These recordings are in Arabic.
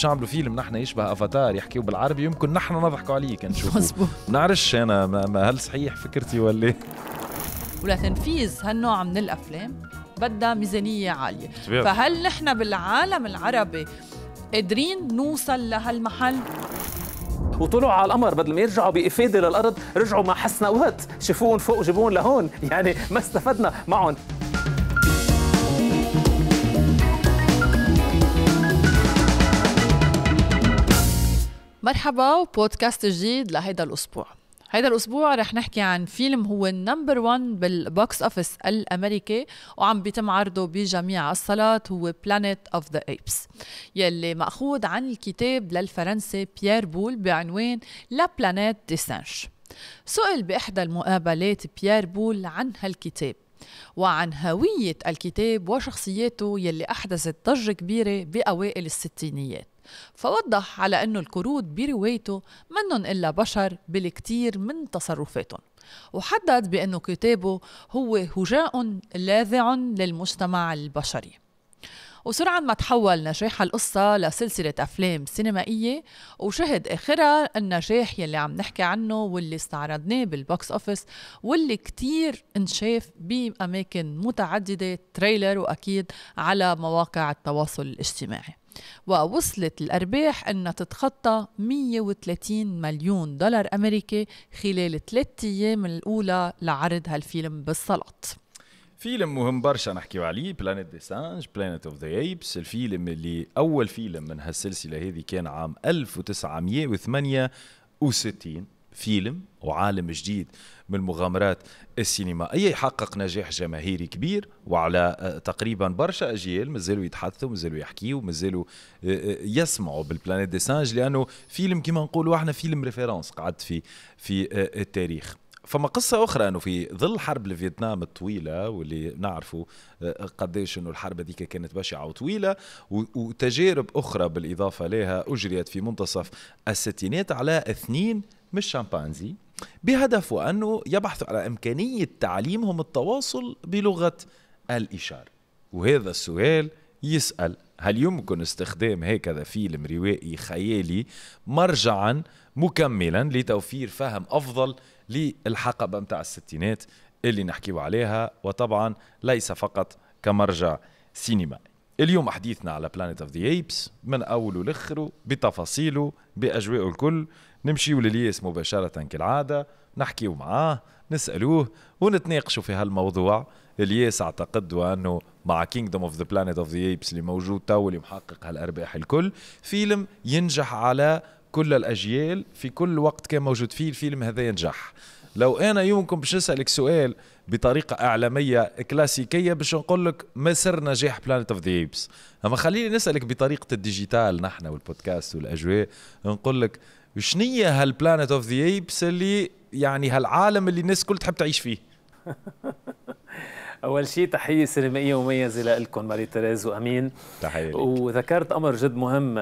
باش نعملوا فيلم نحن يشبه أفاتار يحكيوا بالعربي يمكن نحن نضحكوا عليه كنشوفه مزبوط نعرفش أنا ما هل صحيح فكرتي ولا؟ ولتنفيذ هالنوع من الأفلام بدها ميزانية عالية. فهل نحن بالعالم العربي قادرين نوصل لهالمحل؟ وطلعوا على القمر بدل ما يرجعوا بإفادة للأرض رجعوا مع حسنوات شوفوهم فوق وجيبوهم لهون. يعني ما استفدنا معهم مرحبا وبودكاست جديد لهيدا الأسبوع. هيدا الأسبوع رح نحكي عن فيلم هو ال number 1 بال box office الأمريكي وعم بيتم عرضه بجميع الصالات هو Planet of the Apes يلي مأخوذ عن الكتاب للفرنسي بيير بول بعنوان La Planète des singes سئل بإحدى المقابلات بيير بول عن هالكتاب وعن هوية الكتاب وشخصياته يلي أحدثت ضجة كبيرة بأوائل الستينيات. فوضح على أنه القرود بروايته منن إلا بشر بالكثير من تصرفاتهم وحدد بأنه كتابه هو هجاء لاذع للمجتمع البشري. وسرعان ما تحول نجاح القصة لسلسلة أفلام سينمائية وشهد آخرها النجاح يلي عم نحكي عنه واللي استعرضناه بال box office واللي كتير انشاف بأماكن متعددة trailer وأكيد على مواقع التواصل الاجتماعي. ووصلت الأرباح أنها تتخطى 130 مليون دولار أمريكي خلال ثلاثة أيام الأولى لعرض هالفيلم بالصالات فيلم مهم برشا نحكيو عليه Planète des singes Planet of the Apes الفيلم اللي أول فيلم من هالسلسلة هذه كان عام 1968 فيلم وعالم جديد من المغامرات السينمائية يحقق نجاح جماهيري كبير وعلى آه، تقريبا برشا أجيال مازالوا يتحدثوا مازالوا يحكيوا مازالوا آه، آه، يسمعوا بال Planète des singes لأنه فيلم كما نقولوا إحنا فيلم référence قعد في في التاريخ. فما قصة أخرى أنه في ظل حرب الفيتنام الطويلة واللي نعرفوا قديش أنه الحرب هذيك كانت بشعة وطويلة وتجارب أخرى بالإضافة لها أجريت في منتصف الستينات على اثنين مش شامبانزي بهدف أنه يبحثوا على إمكانية تعليمهم التواصل بلغة الإشارة. وهذا السؤال يسأل هل يمكن استخدام هكذا فيلم روائي خيالي مرجعا مكملا لتوفير فهم أفضل للحقبة متاع الستينات اللي نحكيو عليها؟ وطبعا ليس فقط كمرجع سينمائي. اليوم حديثنا على Planet of the Apes من أوله لآخره بتفاصيله بأجواءه الكل. نمشيو للياس مباشرة كالعادة نحكيو معاه نسألوه ونتناقشوا في هالموضوع. الياس أعتقد وأنه مع Kingdom of the Planet of the Apes اللي موجود تو اللي محقق هالأرباح الكل فيلم ينجح على كل الأجيال في كل وقت كان موجود فيه الفيلم هذا ينجح. لو أنا يمكن باش نسألك سؤال بطريقة إعلامية كلاسيكية باش نقول لك ما سر نجاح Planet of the Apes أما خليني نسألك بطريقة ال digital نحن والبودكاست والأجواء نقول لك شنية هال Planet of the Apes اللي يعني هالعالم اللي الناس كل تحب تعيش فيه أول شيء تحية سينمائية مميزه لكم ماري تيريز وأمين تحية. وذكرت أمر جد مهم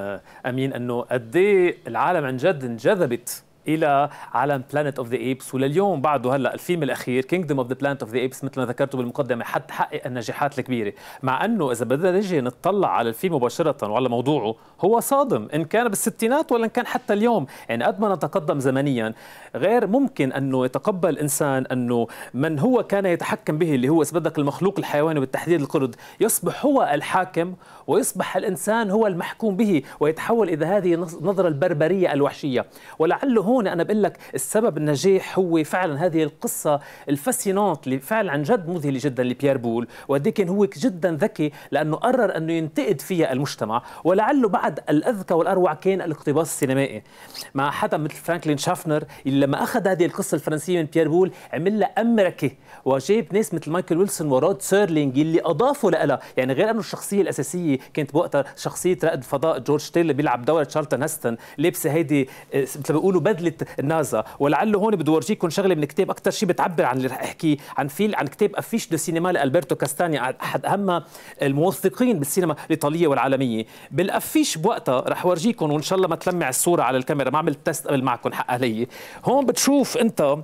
أمين أنه قد إيه العالم عن جد انجذبت إلى عالم Planet of the Apes ولليوم بعده هلأ الفيلم الأخير Kingdom of the Planet of the Apes مثل ما ذكرته بالمقدمة حتى حقق النجاحات الكبيرة. مع أنه إذا بدنا نجي نطلع على الفيلم مباشرة وعلى موضوعه هو صادم إن كان بالستينات ولا إن كان حتى اليوم. يعني قد ما نتقدم زمنيا غير ممكن أنه يتقبل الانسان أنه من هو كان يتحكم به اللي هو إذا بدك المخلوق الحيواني وبالتحديد القرد يصبح هو الحاكم ويصبح الإنسان هو المحكوم به ويتحول إلى هذه النظرة البربرية الوحشية. ولعله هون أنا بقول لك السبب النجاح هو فعلا هذه القصة ال fascinante اللي فعلا عن جد مذهلة جدا لبيير بول وقد كان هو جدا ذكي لأنه قرر إنه ينتقد فيها المجتمع ولعله بعد الأذكى والأروع كان الاقتباس السينمائي. مع حدا مثل فرانكلين شافنر اللي لما أخذ هذه القصة الفرنسية من بيير بول عمل لها امركه وجاب ناس مثل مايكل ويلسون ورود سيرلينج اللي أضافوا لها يعني غير أنه الشخصية الأساسية كانت بوقتها شخصية رائد فضاء جورج تايلور بيلعب دور تشارلتون هستن لابسة هيدي آه، مثل ما بيقولوا بدلة النازا ولعله هون بدي اورجيكم شغلة من كتاب أكثر شيء بتعبر عن اللي رح أحكي عن فيل عن كتاب Affiches de cinéma لألبرتو كاستانيا أحد أهم الموثقين بالسينما الإيطالية والعالمية. بالافيش بوقتها رح اورجيكم وإن شاء الله ما تلمع الصورة على الكاميرا ما عملت تيست قبل معكم حق علي هون بتشوف أنت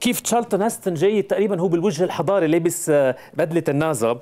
كيف تشارلتون هستن جاي تقريبا هو بالوجه الحضاري لابس بدلة النازا.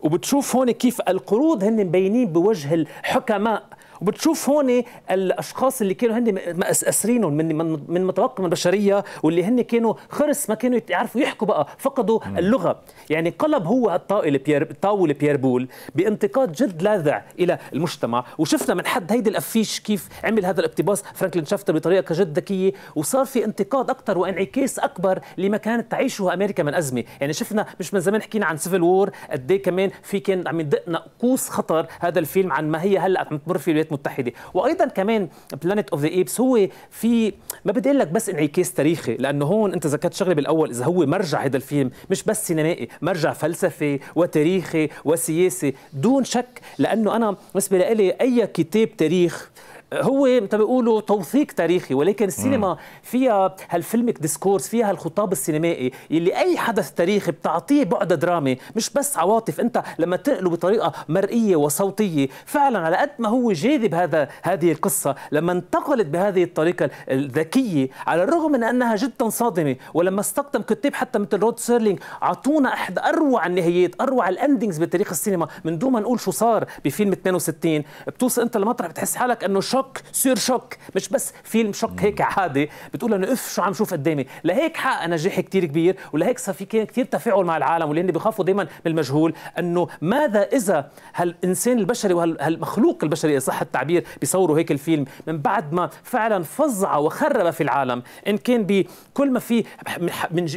وبتشوف هون كيف القرود هن مبينين بوجه الحكماء وبتشوف هون الأشخاص اللي كانوا هن أسرينهم من من متوقع من البشرية واللي هن كانوا خرس ما كانوا يعرفوا يحكوا بقى فقدوا اللغة. يعني قلب هو الطاولة بيير طاولة بيير بول بانتقاد جد لاذع إلى المجتمع. وشفنا من حد هيدي الأفيش كيف عمل هذا الاقتباس فرانكلين شافنر بطريقة جد ذكية وصار في انتقاد أكثر وانعكاس أكبر لما كانت تعيشه أمريكا من أزمة. يعني شفنا مش من زمان حكينا عن Civil War قد إيه كمان في كان عم يدق ناقوس خطر هذا الفيلم عن ما هي هلأ عم تمر في الولايات المتحده وأيضا كمان Planet of the Apes هو في ما بدي لك بس انعكاس تاريخي لأنه هون أنت ذكرت شغلة بالأول إذا هو مرجع هذا الفيلم مش بس سينمائي مرجع فلسفي وتاريخي وسياسي دون شك لأنه أنا بالنسبة لي أي كتاب تاريخ هو مثل بيقولوا توثيق تاريخي ولكن السينما فيها هال filmic discourse فيها هالخطاب السينمائي اللي أي حدث تاريخي بتعطيه بعد درامي مش بس عواطف انت لما تنقله بطريقة مرئية وصوتية فعلا على قد ما هو جاذب هذا هذه القصة لما انتقلت بهذه الطريقة الذكية على الرغم من أنها جدا صادمة ولما استخدم كتاب حتى مثل رود سيرلينج أعطونا احدى أروع النهايات أروع ال endings بتاريخ السينما من دون ما نقول شو صار بفيلم 62 بتوصل أنت لمطرح بتحس حالك إنه choc sur choc. مش بس فيلم choc هيك عادي. بتقول انه إف شو عم شوف قدامي. لهيك حقق نجاح كثير كبير ولهيك صار في كثير تفاعل مع العالم واللي هن بخافوا دائما من المجهول. إنه ماذا إذا هالإنسان البشري وهالمخلوق البشري إذا صح التعبير بيصوروا هيك الفيلم من بعد ما فعلا فظع وخرب في العالم. إن كان بكل ما في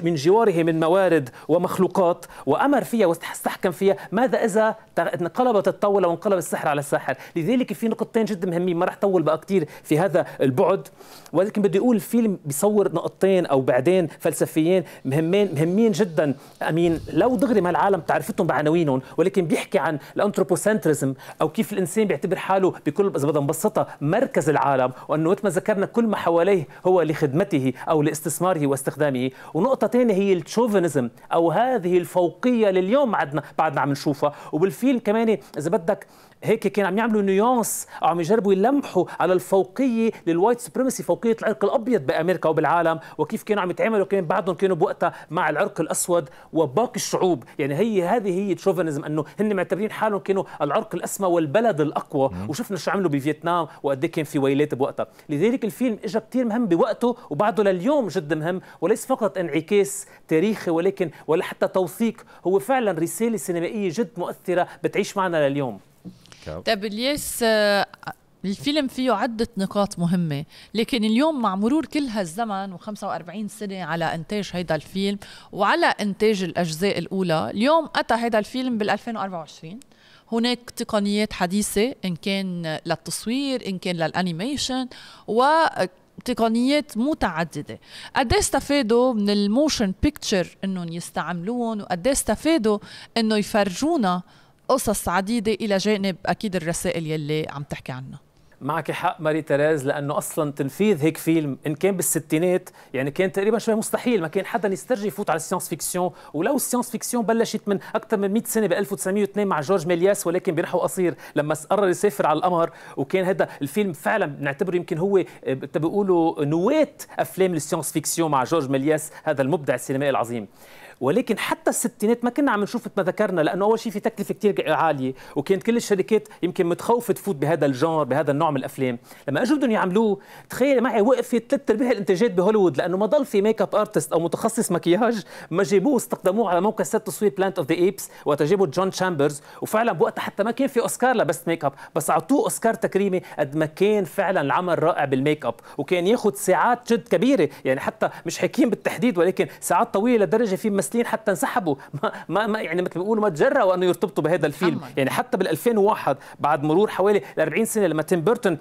من جواره من موارد ومخلوقات وأمر فيها واستحكم فيها ماذا إذا انقلبت الطاولة وانقلب السحر على الساحر؟ لذلك في نقطتين جدا مهمين ما رح طول بقى كثير في هذا البعد. ولكن بدي أقول الفيلم بيصور نقطتين أو بعدين فلسفيين مهمين مهمين جدا. أمين لو دغري ما العالم تعرفتهم بعناوينهم ولكن بيحكي عن ال anthropocentrism أو كيف الإنسان بيعتبر حاله بكل اذا بدنا نبسطها مركز العالم. وأنه مثل ما ذكرنا كل ما حواليه هو لخدمته أو لاستثماره واستخدامه. ونقطة ثانية هي ال chauvinism أو هذه الفوقية اللي اليوم بعدنا بعدنا عم نشوفها. وبالفيلم كمان إذا بدك هيك كان عم يعملوا nuance أو عم يجربوا يلمحوا على الفوقية لل white supremacy فوقية العرق الأبيض بأمريكا وبالعالم. وكيف كانوا عم يتعاملوا؟ كان بعضهم كانوا بوقتها مع العرق الأسود وباقي الشعوب. يعني هي هذه هي ال chauvinism إنه هن معتبرين حالهم كانوا العرق الأسمى والبلد الأقوى. وشفنا شو عملوا بفيتنام وقد إيه كان في ويلات بوقتها. لذلك الفيلم اجى كثير مهم بوقته وبعده لليوم جدا مهم وليس فقط انعكاس تاريخي ولكن ولا حتى توثيق. هو فعلا رسالة سينمائية جد مؤثرة بتعيش معنا لليوم. طيب الياس آه، الفيلم فيه عدة نقاط مهمة لكن اليوم مع مرور كل هالزمن و45 سنة على إنتاج هيدا الفيلم وعلى إنتاج الأجزاء الأولى اليوم أتى هيدا الفيلم بال 2024 هناك تقنيات حديثة إن كان للتصوير إن كان للأنيميشن و تقنيات متعددة. قد استفادوا من ال motion picture إنهم يستعملوهم وقد استفادوا إنه يفرجونا قصص عديدة إلى جانب أكيد الرسائل يلي عم تحكي عنها. معك حق ماري تيريز لأنه أصلا تنفيذ هيك فيلم إن كان بالستينات يعني كان تقريبا شوي مستحيل ما كان حدا يسترجي يفوت على ال science fiction ولو ال science fiction بلشت من أكثر من 100 سنة ب 1902 مع جورج ميلياس ولكن بنحو قصير لما قرر يسافر على القمر وكان هذا الفيلم فعلا بنعتبره يمكن هو آه، بيقولوا نواة أفلام ال science fiction مع جورج ميلياس هذا المبدع السينمائي العظيم. ولكن حتى الستينات ما كنا عم نشوف ما ذكرنا لأنه أول شيء في تكلفة كثير عالية وكانت كل الشركات يمكن متخوفة تفوت بهذا ال genre بهذا النوع من الأفلام. لما أجوا بدهم يعملوه تخيل معي وقفت ثلاث ارباع الإنتاجات بهوليوود لأنه ما ضل في make up artist أو متخصص مكياج ما جابوه استخدموه على موقع set تصوير Planet of the Apes وقت جابوا جون تشامبرز وفعلا بوقتها حتى ما كان في أوسكار ل best make up بس أعطوه أوسكار تكريمي قد ما كان فعلا العمل رائع بال make up وكان ياخذ ساعات جد كبيرة. يعني حتى مش حكيم بالتحديد ولكن ساعات طويلة لدرجة في ممثلين حتى انسحبوا. ما, ما, يعني مثل ما بيقولوا ما تجرأوا أنه يرتبطوا بهذا الفيلم. أمان. يعني حتى بال 2001 بعد مرور حوالي 40 سنة لما تيم بيرتون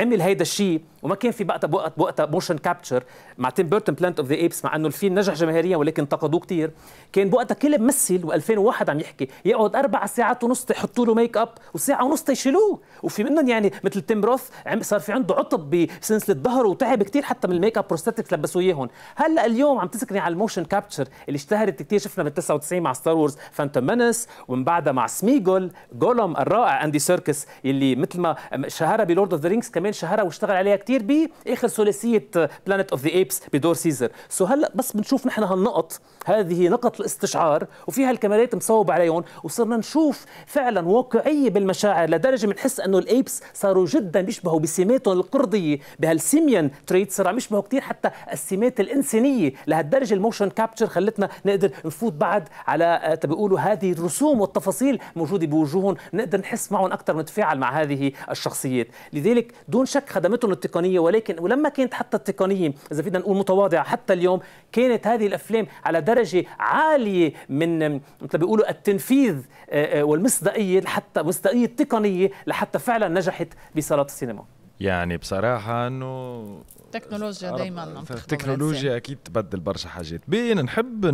عمل هيدا الشيء وما كان في وقتها بوقت وقتها motion capture مع تيم بيرتون Planet of the Apes مع إنه الفيلم نجح جماهيريا ولكن انتقدوه كثير كان بوقتها كل ممثل و2001 عم يحكي يقعد أربع ساعات ونص يحطوا له make up وساعة ونص يشيلوه وفي منهم يعني مثل تيم روث صار في عنده عطب بسلسلة الظهر وتعب كثير حتى من ال make up prosthetics لبسوا إياهم. هلأ اليوم عم تحكي على ال motion capture اللي اشتهرت كثير شفنا بال 99 مع Star Wars Phantom Menace ومن بعدها مع سميجول جولوم الرائع اندي سيركس اللي مثل ما شهرها ب Lord of the Rings كمان شهرها واشتغل عليها كثير باخر ثلاثية Planet of the Apes بدور سيزر so هلا بس بنشوف نحن هالنقط. هذه نقط الاستشعار وفيها الكاميرات مصوب عليهم وصرنا نشوف فعلا واقعية بالمشاعر لدرجة بنحس إنه ال apes صاروا جدا بيشبهوا بسماتهم القرديه بهال simian trait صار عم يشبهوا كثير حتى السمات الإنسانية لهالدرجة ال motion capture خلتنا نقدر نفوت بعد على آه، تبقولوا هذه الرسوم والتفاصيل موجودة بوجوههم نقدر نحس معهم أكثر ونتفاعل مع هذه الشخصيات. لذلك دون شك خدمتهم التقنية ولكن ولما كانت حتى التقنية إذا فينا نقول متواضعة حتى اليوم كانت هذه الأفلام على درجة عالية من مثل بيقولوا التنفيذ آه، آه، والمصداقية لحتى مصداقية التقنية لحتى فعلا نجحت بصالات السينما. يعني بصراحة إنه التكنولوجيا دائما التكنولوجيا أكيد تبدل برشا حاجات. بين نحب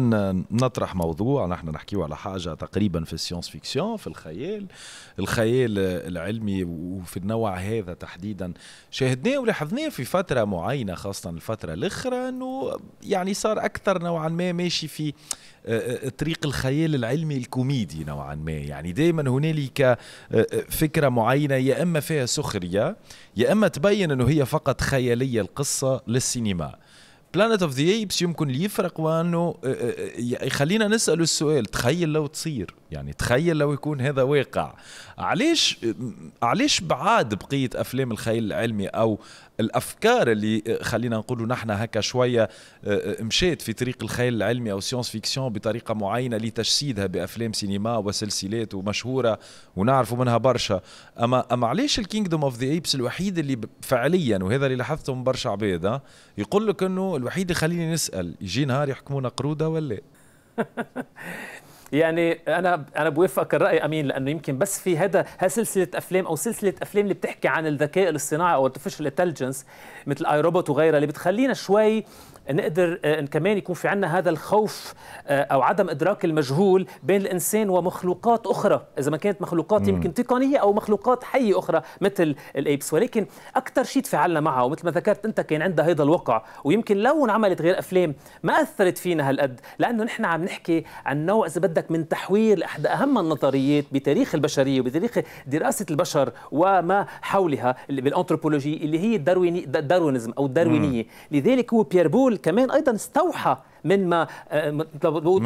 نطرح موضوع نحن نحكيه على حاجة تقريبا في ال science fiction في الخيال. الخيال العلمي وفي النوع هذا تحديدا شاهدناه ولاحظناه في فترة معينة خاصة الفترة الأخرى أنه يعني صار أكثر نوعا ما ماشي في طريق الخيال العلمي الكوميدي نوعا ما. يعني دائما هنالك آه، فكرة معينة يا إما فيها سخرية يا إما تبين أنه هي فقط خيالية القصة للسينما. Planet of the Apes يمكن اللي يفرق وأنه يخلينا نسأل السؤال تخيل لو تصير. يعني تخيل لو يكون هذا واقع. علاش علاش بعاد بقية أفلام الخيال العلمي أو الأفكار اللي خلينا نقولوا نحن هكا شوية مشيت في طريق الخيال العلمي أو science fiction بطريقة معينة لتجسيدها بأفلام سينما وسلسلات ومشهورة ونعرفوا منها برشا. أما أما علاش ال Kingdom of the Apes الوحيد اللي فعليا وهذا اللي لاحظته من برشا عباد يقول لك إنه الوحيد اللي خليني نسأل يجي نهار يحكمونا قرودة ولا؟ يعني أنا أنا بوافقك الرأي أمين لأنه يمكن بس في هذا سلسلة أفلام أو سلسلة أفلام اللي بتحكي عن الذكاء الاصطناعي أو artificial intelligence مثل اي روبوت وغيرها اللي بتخلينا شوي نقدر آه، كمان يكون في عندنا هذا الخوف آه، أو عدم إدراك المجهول بين الإنسان ومخلوقات أخرى. إذا ما كانت مخلوقات يمكن تقنية أو مخلوقات حية أخرى مثل الإيبس. ولكن أكثر شيء تفاعلنا معها ومثل ما ذكرت أنت كان عندها هذا الوقع. ويمكن لو انعملت غير أفلام ما أثرت فينا هالقد. لأنه نحن عم نحكي عن نوع إذا بدك من تحوير لاحدى أهم النظريات بتاريخ البشرية وبتاريخ دراسة البشر وما حولها بالأنثروبولوجي اللي هي الدارويني الداروينزم أو الداروينية. لذلك هو بيير بول كمان أيضا استوحى من ما آه، من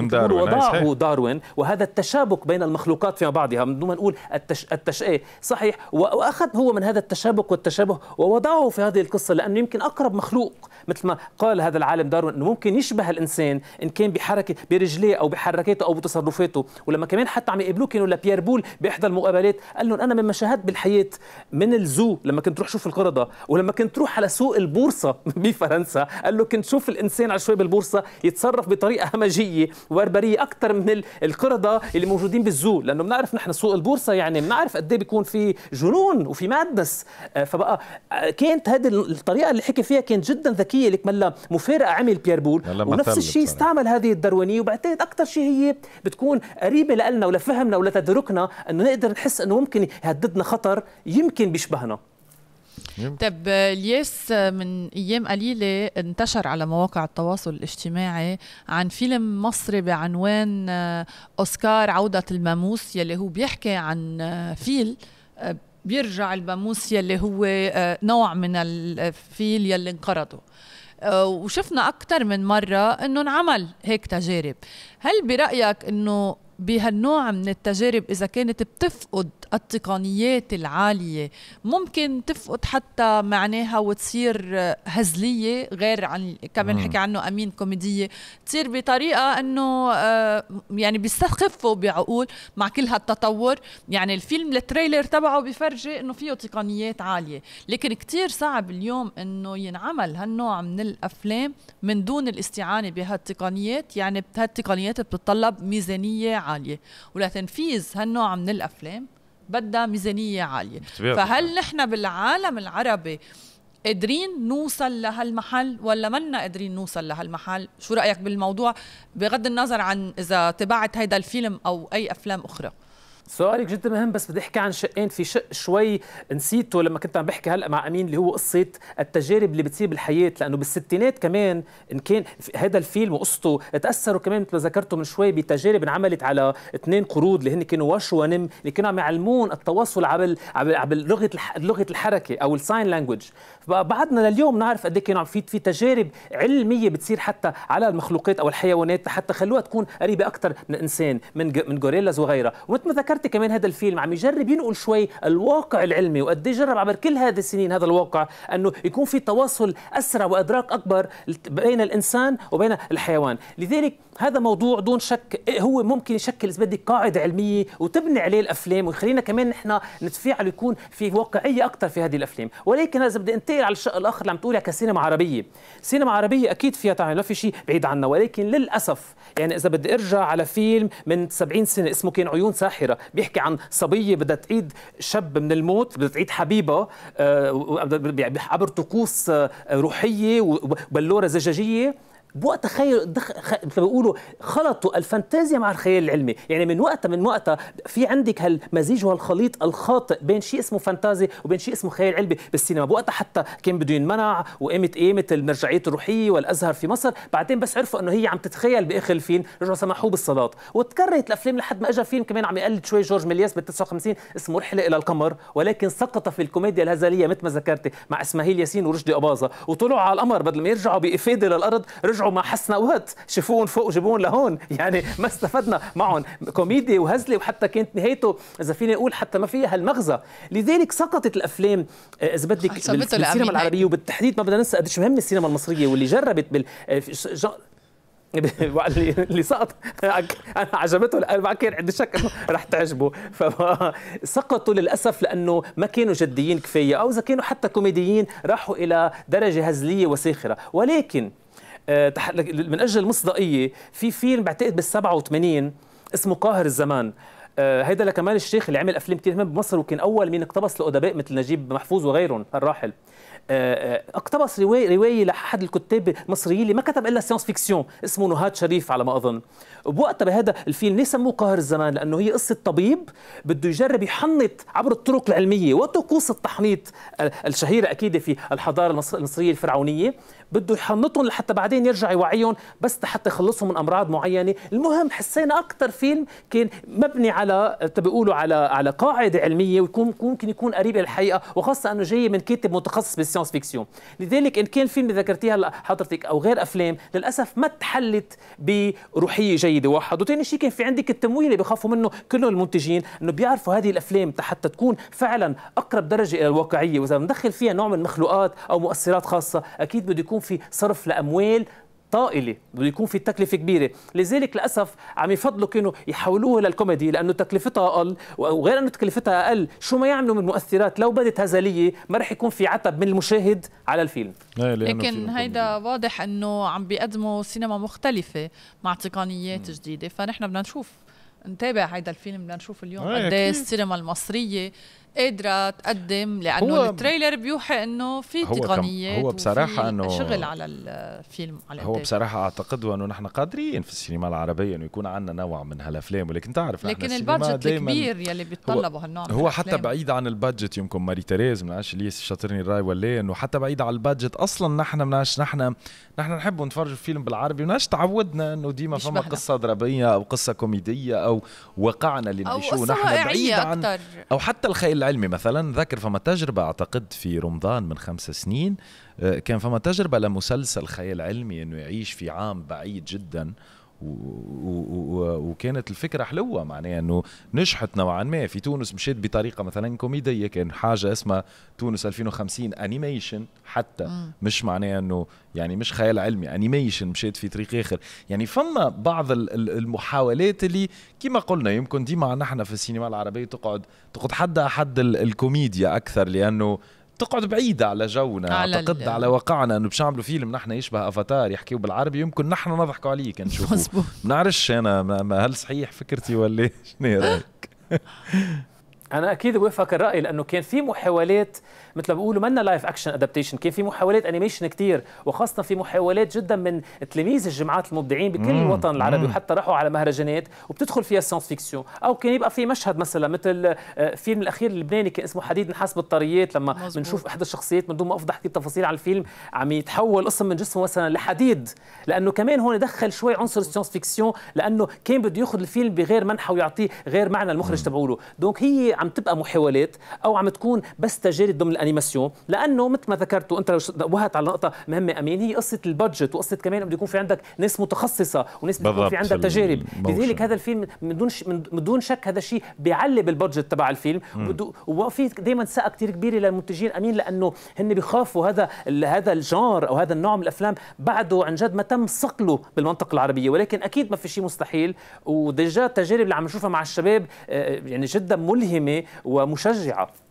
داروين وضعه داروين وهذا التشابك بين المخلوقات فيما بعضها من دون ما نقول التش... التشقيه صحيح. وأخذ هو من هذا التشابك والتشابه ووضعه في هذه القصة لأنه يمكن أقرب مخلوق. مثل ما قال هذا العالم داروين إنه ممكن يشبه الإنسان إن كان بحركة برجليه أو بحركاته أو بتصرفاته. ولما كمان حتى عم يقابلوه كانوا لبيير بول بإحدى المقابلات قال لهم أنا مما شاهدت بالحياة من الزو لما كنت تروح شوف القرده ولما كنت تروح على سوق البورصة بفرنسا قال له كنت شوف الإنسان على شوي بالبورصة يتصرف بطريقة همجية وبربرية أكثر من القرده اللي موجودين بالزو لأنه بنعرف نحن سوق البورصة يعني بنعرف قد إيه بيكون في جنون وفي مادس آه، فبقى آه، كانت هذه الطريقة اللي حكي فيها كانت جدا ذكية. لك ملا مفارقة عمل بيير بول. ونفس الشيء استعمل هذه الدروينيه وبعتقد أكثر شيء هي بتكون قريبة لنا ولفهمنا ولتدركنا إنه نقدر نحس إنه ممكن يهددنا خطر يمكن بيشبهنا. طيب الياس من أيام قليلة انتشر على مواقع التواصل الاجتماعي عن فيلم مصري بعنوان آه، أوسكار عودة الماموس يلي هو بيحكي عن آه، فيل آه، بيرجع الماموس يلي هو نوع من الفيل يلي انقرضوا وشفنا أكثر من مرة أنه انعمل هيك تجارب. هل برأيك أنه بهالنوع من التجارب إذا كانت بتفقد التقنيات العالية. ممكن تفقد حتى معناها وتصير هزلية غير عن كما نحكي عنه أمين كوميدية. تصير بطريقة أنه آه، يعني بيستخفوا بعقول مع كل هالتطور. يعني الفيلم التريلر تبعه بفرجي أنه فيه تقنيات عالية. لكن كتير صعب اليوم أنه ينعمل هالنوع من الأفلام من دون الاستعانة بهالتقنيات. يعني هالتقنيات بتتطلب ميزانية عالية. ولتنفيذ هالنوع من الأفلام بدها ميزانية عالية. فهل نحن بالعالم العربي قادرين نوصل لهالمحل ولا منا قادرين نوصل لهالمحل؟ شو رأيك بالموضوع؟ بغض النظر عن إذا تبعت هيدا الفيلم أو أي أفلام أخرى. سؤالك جدا مهم بس بدي أحكي عن شقين. في شق شوي نسيته لما كنت عم بحكي هلأ مع أمين اللي هو قصة التجارب اللي بتصير بالحياة لأنه بالستينات كمان إن كان هذا الفيلم وقصته تأثروا كمان مثل ما ذكرته من شوي بتجارب انعملت على اثنين قرود اللي هن كانوا واشو ونيم اللي كانوا عم يعلمون التواصل على على لغة لغة الحركة أو ال sign language بعدنا لليوم نعرف قد إيه كانوا في في تجارب علمية بتصير حتى على المخلوقات أو الحيوانات حتى خلوها تكون قريبة أكثر من الانسان من من غوريلاز وغيرها. ومثل ما ذكرت كمان هذا الفيلم عم يجرب ينقل شوي الواقع العلمي وقد إيه جرب عبر كل هذه السنين هذا الواقع إنه يكون في تواصل أسرع وأدراك أكبر بين الإنسان وبين الحيوان. لذلك هذا موضوع دون شك هو ممكن يشكل إذا بدك قاعدة علمية وتبني عليه الأفلام ويخلينا كمان نحن نتفاعل ويكون في واقعية أكثر في هذه الأفلام. ولكن إذا بدي أنتقل على الشق الآخر اللي عم تقولها كسينما عربية. سينما عربية أكيد فيها تعمل ما في شيء بعيد عنا ولكن للأسف يعني إذا بدي أرجع على فيلم من 70 سنة اسمه كان عيون ساحرة بيحكي عن صبية بدها تعيد شاب من الموت بدها تعيد حبيبها آه، عبر طقوس آه، روحية وبلوره زجاجية. بوقت تخيل دخ... خ... بيقولوا خلطوا الفانتازيا مع الخيال العلمي. يعني من وقتها من وقتها في عندك هالمزيج وهالخليط الخاطئ بين شيء اسمه فانتازي وبين شيء اسمه خيال علمي بالسينما. بوقتها حتى كان بده ينمنع وقامت قيمه المرجعيات الروحية والأزهر في مصر. بعدين بس عرفوا إنه هي عم تتخيل بآخر الفيلم رجعوا سمحوه بالصلاة. وتكررت الأفلام لحد ما اجى فيلم كمان عم يقلد شوي جورج ملياس بال 59 اسمه رحلة إلى القمر ولكن سقط في الكوميديا الهزلية مثل ما ذكرتي مع إسماعيل ياسين ورشدي أباظة. وطلعوا على القمر بدل ما يرجعوا بإفادة للأرض رجعوا رجعوا مع حسناوات شوفون فوق وجيبون لهون. يعني ما استفدنا معهم. كوميديا وهزلة وحتى كانت نهايته. إذا فيني أقول حتى ما فيها هالمغزى لذلك سقطت الأفلام. آه، إذا بدك بالسينما العربية. وبالتحديد ما بدنا ننسى قديش مهمة السينما المصرية واللي جربت بال آه، اللي سقط. أنا عجبته. ما كان عندي شك إنه رح تعجبه. فسقطوا للأسف لأنه ما كانوا جديين كفاية. أو إذا كانوا حتى كوميديين راحوا إلى درجة هزلية وساخرة. ولكن من أجل المصداقية في فيلم بعتقد بال 87 اسمه قاهر الزمان. آه، هيدا لكمال الشيخ اللي عمل أفلام كثير بمصر وكان أول مين اقتبس الادباء مثل نجيب محفوظ وغيرهم الراحل. آه، اقتبس روايه رواية لأحد الكتاب المصريين اللي ما كتب إلا science-fiction اسمه نهاد شريف على ما أظن. بوقتها بهذا الفيلم ليه سموه قاهر الزمان لأنه هي قصة طبيب بده يجرب يحنط عبر الطرق العلمية وطقوس التحنيط الشهيرة أكيد في الحضارة المصرية الفرعونية. بده يحنطهم لحتى بعدين يرجع يوعيهم بس حتى يخلصهم من أمراض معينة. المهم حسينا أكثر فيلم كان مبني على بيقولوا على على قاعدة علمية ويكون ممكن يكون قريب للحقيقة وخاصة إنه جاي من كاتب متخصص بال science-fiction. لذلك إن كان فيلم ذكرتيه هلا حضرتك أو غير أفلام للأسف ما تحلت بروحية جيدة واحد. وثاني شيء كان في عندك التمويل اللي بيخافوا منه كلهم المنتجين إنه بيعرفوا هذه الأفلام حتى تكون فعلا أقرب درجة إلى الواقعية. وإذا بندخل فيها نوع من مخلوقات أو مؤثرات خاصة أكيد بده يكون في صرف لأموال طائلة بده يكون في تكلفة كبيرة. لذلك للأسف عم يفضلوا كانوا يحولوها للكوميدي لأنه تكلفتها أقل وغير أنه تكلفتها أقل شو ما يعملوا من مؤثرات لو بدت هزلية ما رح يكون في عتب من المشاهد على الفيلم. إيه، لكن هيدا واضح إنه عم بيقدموا سينما مختلفة مع تقنيات جديدة. فنحن بدنا نشوف نتابع هيدا الفيلم بدنا نشوف اليوم إيه، قد إيه السينما المصرية قادرة تقدم لأنه هو التريلر بيوحي إنه في تقنيات هو بصراحة إنه شغل على الفيلم على هو بصراحة أعتقد انه نحن قادرين في السينما العربية إنه يكون عندنا نوع من هالأفلام. ولكن تعرف لكن ال budget الكبير يلي بيتطلبوا هالنوع هو حتى بعيد عن ال budget يمكن ماري تيريز ماللي شاطرني الرأي ولا إنه حتى بعيد عن ال budget أصلا نحن ماناش نحن نحن نحب نتفرج فيلم بالعربي وماناش تعودنا إنه ديما فما قصة درامية أو قصة كوميدية أو واقعنا اللي نعيشوه نحن بعيد عن أو حتى الخيال العلمي مثلا ذكر فما تجربة أعتقد في رمضان من خمس سنين آه، كان فما تجربة لمسلسل خيال علمي أنه يعيش في عام بعيد جدا. وكانت الفكرة حلوة معناها إنه نجحت نوعا ما. في تونس مشيت بطريقة مثلا كوميدية كان حاجة اسمها تونس 2050 animation حتى. م. مش معناها إنه يعني مش خيال علمي animation مشيت في طريق آخر. يعني فما بعض المحاولات اللي كما قلنا يمكن ديما نحن في السينما العربية تقعد تقعد حد حد الكوميديا أكثر لأنه تقعد بعيدة على جونا على أعتقد ال... على واقعنا إنه باش نعملوا فيلم نحن يشبه أفاتار يحكيوا بالعربي يمكن نحن نضحكوا عليه كنشوفه ما بنعرفش أنا ما هل صحيح فكرتي ولا شنو رأيك. أنا أكيد بوافقك الرأي لأنه كان في محاولات مثل ما بيقولوا منا live action adaptation كان في محاولات animation كتير وخاصة في محاولات جدا من تلاميذ الجامعات المبدعين بكل مم. الوطن العربي. وحتى راحوا على مهرجانات وبتدخل فيها ال science-fiction أو كان يبقى في مشهد مثلا مثل آه، فيلم الأخير اللبناني كان اسمه حديد نحاس بطاريات لما. بنشوف إحدى الشخصيات من دون ما أفضح كثير تفاصيل على الفيلم عم يتحول قسم من جسمه مثلا لحديد لأنه كمان هون دخل شوي عنصر ال science-fiction لأنه كان بده ياخذ الفيلم بغير منحى ويعطيه غير معنى المخرج تبعوله donc هي عم تبقى محاولات أو عم تكون بس تجارب ضمن ال animation لأنه مثل ما ذكرت وانت نوهت على نقطة مهمة أمين هي قصة ال budget وقصة كمان بده يكون في عندك ناس متخصصة وناس بده يكون في عندها تجارب. لذلك هذا الفيلم من دون. من دون شك هذا الشيء بيعلي بال budget تبع الفيلم. وفي دائما ثقه كثير كبيرة للمنتجين أمين لأنه هن بيخافوا هذا هذا الجار أو هذا النوع من الأفلام بعده عن جد ما تم صقله بالمنطقة العربية. ولكن أكيد ما في شيء مستحيل. و déjà التجارب اللي عم نشوفها مع الشباب آه، يعني جدا ملهمة ومشجعة.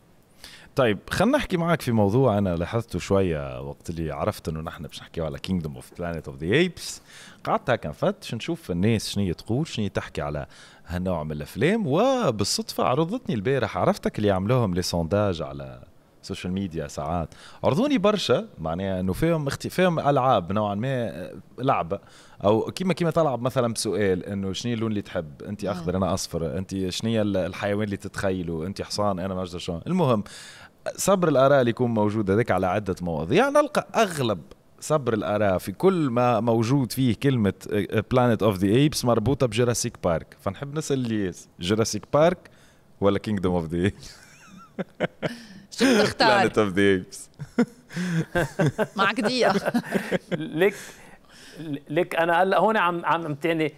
طيب خلينا نحكي معك في موضوع أنا لاحظته شوية وقت اللي عرفت إنه نحن مش نحكي على Kingdom of Planet of the Apes قعدت هيك نفتش نشوف الناس شنو تقول شنو تحكي على هالنوع من الأفلام. وبالصدفة عرضتني البارح عرفتك اللي عملوهم لي سونداج على السوشيال ميديا ساعات. عرضوني برشا معناها إنه فيهم أختي فيهم ألعاب نوعا ما آه، لعبة. أو كيما كيما تلعب مثلا بسؤال إنه شنو اللون اللي تحب؟ انت أخضر أنا أصفر. انت شنو الحيوان اللي تتخيله؟ انت حصان أنا مجدر شلون. المهم صبر الآراء اللي يكون موجود هذاك على عدة مواضيع. نلقى أغلب صبر الآراء في كل ما موجود فيه كلمة Planet of the Apes مربوطة ب Jurassic Park. فنحب نسأل الياس Jurassic Park ولا Kingdom of the Apes شو بتختار؟ Planet of the Apes معك دقيقة. ليك ليك أنا هلا هون عم عم عم تعني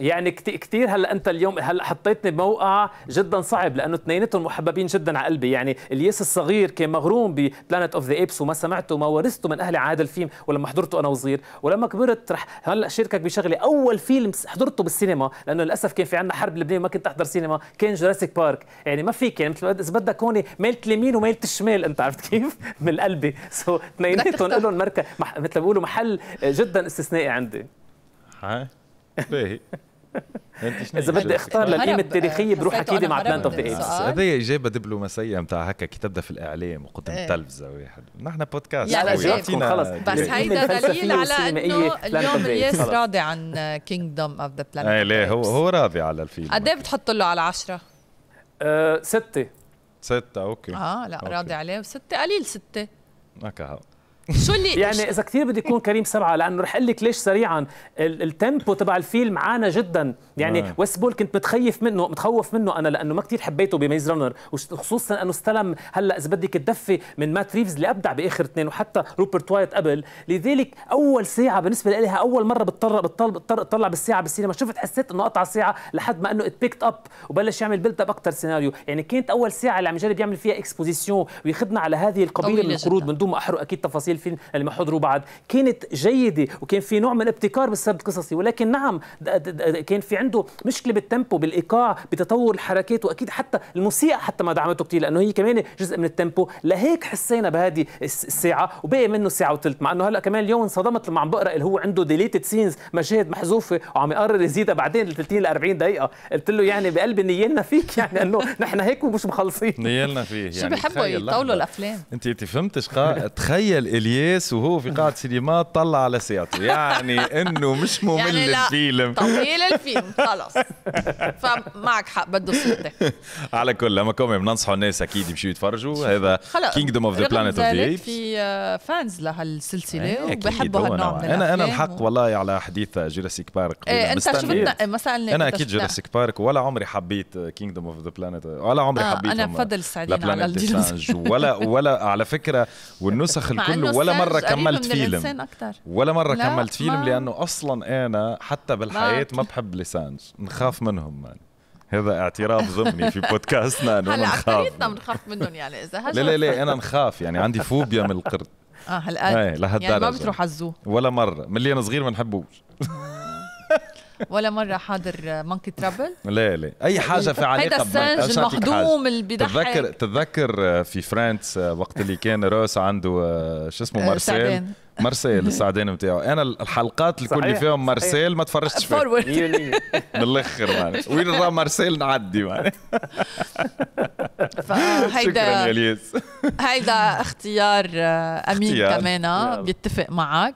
يعني كتير, كتير هلا انت اليوم هلا حطيتني بموقع جدا صعب لأنه اثنيناتهم محببين جدا على قلبي. يعني الياس الصغير كان مغروم ب Planet of the Apes وما سمعته وما ورثته من أهلي على هذا الفيلم ولما حضرته أنا وصغير ولما كبرت رح هلأ شاركك بشغله أول فيلم حضرته بالسينما لأنه للأسف كان في عندنا حرب لبنان ما كنت أحضر سينما كان Jurassic Park يعني ما فيك يعني مثل إذا بدك هون ميلت اليمين وميلت الشمال أنت عرفت كيف؟ من قلبي. so اثنيناتهم. لهم مركز. مح- مثل ما بيقولوا محل جدا استثنائي عندي. ها باهي. إذا بدي أختار للقيمة. التاريخية بروح أكيد مع Planet of. the Apes. هذه إجابة دبلوماسيه متاع هكا كي تبدا في الإعلام وقدام إيه. التلفزه واحد نحن بودكاست لا، لا، خلص. بس القيمة هيدا دليل على إنه اليوم. الياس. راضي عن Kingdom of the Planet إيه ليه هو هو راضي على الفيلم قد إيه بتحط له على عشرة؟ أه ستة ستة أوكي آه لا. راضي عليه وستة قليل ستة هكا هو. شو اللي يعني إذا كثير بدي يكون كريم سبعة لأنه رح أقول لك ليش سريعا. ال- التيمبو تبع الفيلم عانى جدا. يعني آه. ويست بول كنت متخيف منه متخوف منه أنا لأنه ما كثير حبيته بميز رانر. وخصوصا إنه استلم هلأ إذا بدك الدفه من مات ريفز اللي أبدع بآخر اثنين وحتى روبرت وايت قبل. لذلك أول ساعة بالنسبة لي أول مرة بتطلع بتطلع بتطلع بتطلع بالساعة بالسينما شفت حسيت إنه قطع ساعة لحد ما إنه ات بيكت اب وبلش يعمل build up أكثر سيناريو يعني كانت أول ساعة اللي عم يجرب يعمل فيها exposition وياخذنا على هذه القبيلة من القرود. من دون ما أحرق أكيد تفاصيل. الفيلم اللي ما حضروا بعد كانت جيدة وكان في نوع من الابتكار بالسرد القصصي ولكن نعم كان في عنده مشكلة بال tempo بالإيقاع بتطور الحركات وأكيد حتى الموسيقى حتى ما دعمته كثير لأنه هي كمان جزء من ال tempo لهيك حسينا بهذه الس- الساعة وباقي منه ساعة وثلث مع إنه هلأ كمان اليوم انصدمت لما عم بقرأ اللي هو عنده deleted scenes مشاهد محذوفة وعم يقرر يزيدها بعدين ل 30 ل 40 دقيقة قلت له يعني بقلب نيلنا فيك يعني إنه نحن هيك ومش مخلصين نيلنا فيه شو يعني بيحبوا تخيل يطولوا. الأفلام أنت انت فهمتش. تخيل الياس وهو في قاعه سينمات طلع على سيارته يعني إنه مش ممل يعني. الفيلم. طويل الفيلم خلص. فمعك حق بده ستة على كل لما كومي بننصحوا الناس أكيد يمشوا يتفرجوا. هذا كينجدوم اوف ذا بلانيت اوف ذا في آه، فانز لهالسلسلة إيه، وبحبوا هالنوع نوع. من أنا أنا الحق والله على حديث جوراسيك بارك إيه أنت مثلا أنا أكيد جوراسيك بارك ولا عمري حبيت كينجدوم اوف ذا بلانيت ولا عمري آه حبيتهم أنا بفضل السعيدين على ولا ولا على فكرة والنسخ الكل ولا قريب كملت فيلم. أكتر. ولا مرة لا، كملت فيلم ما- لأنه أصلا أنا حتى بالحياة ما- ما بحب لسانج نخاف منهم مان. هذا اعتراف ضمني في بودكاستنا إنه هلأ نخاف اكثريتنا منهم. بنخاف منهم يعني. إذا لا لا لا أنا نخاف يعني. عندي فوبيا من القرد. آه هالقد إيه لهالدرجة. يعني ما بتروح على الزو ولا مرة. من اللي أنا صغير ما نحبوش. ولا مرة حاضر مونكي ترابل لا لا. أي حاجة في علاقه أعطيك حاجة. المخدوم اللي تتذكر بيضحك. تتذكر في فرانس وقت اللي كان روس عنده آه، شو اسمه آه، مارسيل. مارسيل السعدان بتاعه. أنا الحلقات اللي كل فيهم. مارسيل ما تفرجتش فيها. بالاخر مان وين را مارسيل؟ نعدي شكرا فهيدا الياس هيدا اختيار آه، أمين اختيار. كمان يلا. بيتفق معك.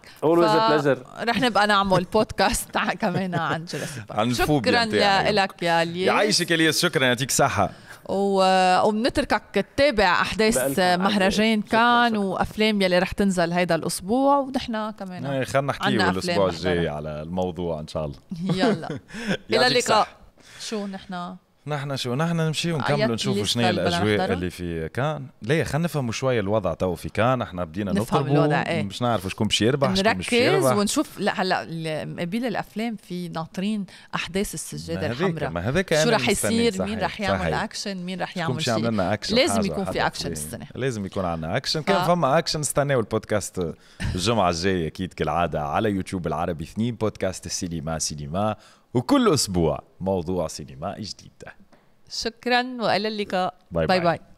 رح نبقى نعمل بودكاست كمان عن Jurassic عن شكرا. لك يا الياس يعيشك الياس شكرا. يعطيك صحة. و- وبنتركك تتابع أحداث مهرجان كان. وأفلام يلي رح تنزل هيدا الأسبوع ونحن كمان إيه، خلينا نحكي الأسبوع الجاي. على الموضوع إن شاء الله يلا إلى اللقاء. شو نحن نحن شو نحن نمشي ونكمل نشوفوا لي شنو الأجواء؟ اللي في كان. ليه؟ خلينا نفهموا شوي الوضع تو في كان. إحنا بدينا نفهم نطلبوا الوضع، إيه. مش نعرف شكون مش يربح شكون مش يربح. ونشوف. لا هلا مقابل الأفلام في ناطرين أحداث السجادة الحمراء. ما هذاك شو رح يصير؟ مين رح يعمل. اكشن مين رح يعمل شيء؟ اكشن لازم يكون في حدا أكشن في- السنة. لازم يكون عندنا اكشن كان فما اكشن استناوا البودكاست الجمعة الجاية أكيد كالعادة على يوتيوب العربي اثنين بودكاست السينما سينما. وكل أسبوع موضوع سينما جديد شكرا وإلى اللقاء bye bye, bye. bye.